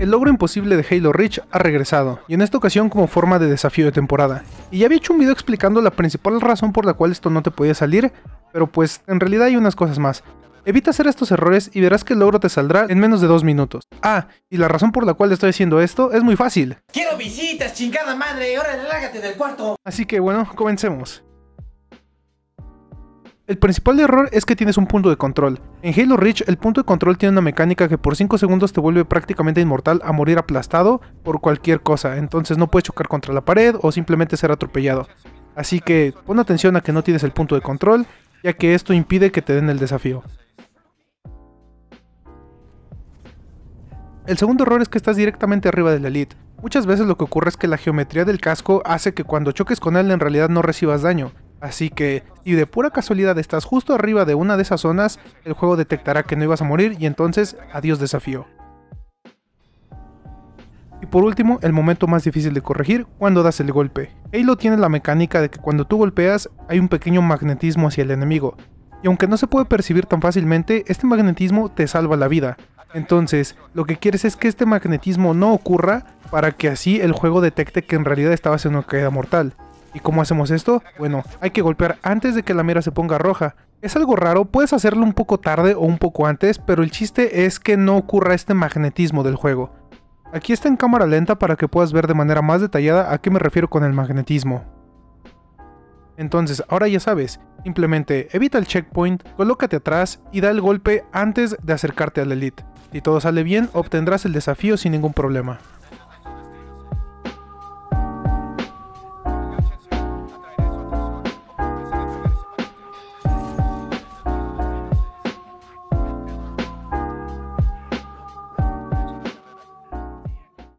El logro imposible de Halo Reach ha regresado, y en esta ocasión como forma de desafío de temporada. Y ya había hecho un video explicando la principal razón por la cual esto no te podía salir, pero pues en realidad hay unas cosas más. Evita hacer estos errores y verás que el logro te saldrá en menos de dos minutos. Ah, y la razón por la cual estoy haciendo esto es muy fácil. Quiero visitas, chingada madre, ahora lárgate del cuarto. Así que bueno, comencemos. El principal error es que tienes un punto de control. En Halo Reach, el punto de control tiene una mecánica que por 5 segundos te vuelve prácticamente inmortal a morir aplastado por cualquier cosa, entonces no puedes chocar contra la pared o simplemente ser atropellado. Así que pon atención a que no tienes el punto de control, ya que esto impide que te den el desafío. El segundo error es que estás directamente arriba de la Elite. Muchas veces lo que ocurre es que la geometría del casco hace que cuando choques con él en realidad no recibas daño, Así que, si de pura casualidad estás justo arriba de una de esas zonas, el juego detectará que no ibas a morir y entonces, adiós desafío. Y por último, el momento más difícil de corregir, cuando das el golpe. Halo tiene la mecánica de que cuando tú golpeas hay un pequeño magnetismo hacia el enemigo, y aunque no se puede percibir tan fácilmente, este magnetismo te salva la vida. Entonces, lo que quieres es que este magnetismo no ocurra para que así el juego detecte que en realidad estabas en una caída mortal. ¿Y cómo hacemos esto? Bueno, hay que golpear antes de que la mira se ponga roja. Es algo raro, puedes hacerlo un poco tarde o un poco antes, pero el chiste es que no ocurra este magnetismo del juego. Aquí está en cámara lenta para que puedas ver de manera más detallada a qué me refiero con el magnetismo. Entonces, ahora ya sabes, simplemente evita el checkpoint, colócate atrás y da el golpe antes de acercarte al elite. Si todo sale bien, obtendrás el desafío sin ningún problema.